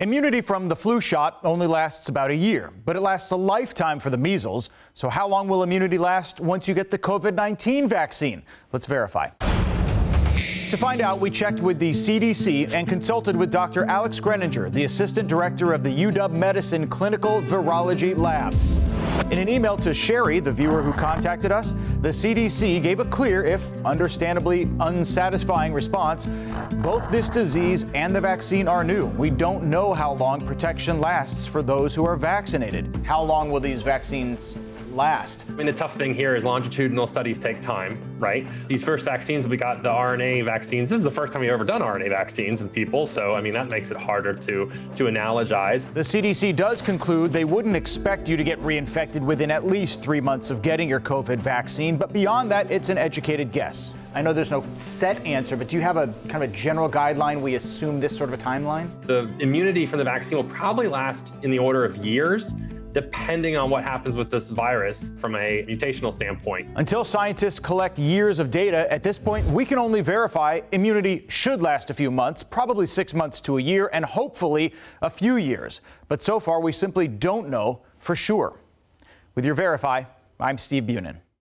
Immunity from the flu shot only lasts about a year, but it lasts a lifetime for the measles. So, how long will immunity last once you get the COVID 19 vaccine? Let's verify. To find out, we checked with the CDC and consulted with Dr. Alex Greninger, the assistant director of the UW Medicine Clinical Virology Lab. In an email to Sherry, the viewer who contacted us, the CDC gave a clear, if understandably unsatisfying, response. Both this disease and the vaccine are new. We don't know how long protection lasts for those who are vaccinated. How long will these vaccines last? I mean, the tough thing here is longitudinal studies take time, right? These first vaccines, we got the RNA vaccines. This is the first time we've ever done RNA vaccines in people, so I mean, that makes it harder to, to analogize. The CDC does conclude they wouldn't expect you to get reinfected within at least three months of getting your COVID vaccine, but beyond that, it's an educated guess. I know there's no set answer, but do you have a kind of a general guideline? We assume this sort of a timeline? The immunity from the vaccine will probably last in the order of years depending on what happens with this virus from a mutational standpoint. Until scientists collect years of data, at this point, we can only verify immunity should last a few months, probably six months to a year, and hopefully a few years. But so far, we simply don't know for sure. With your Verify, I'm Steve Bunin.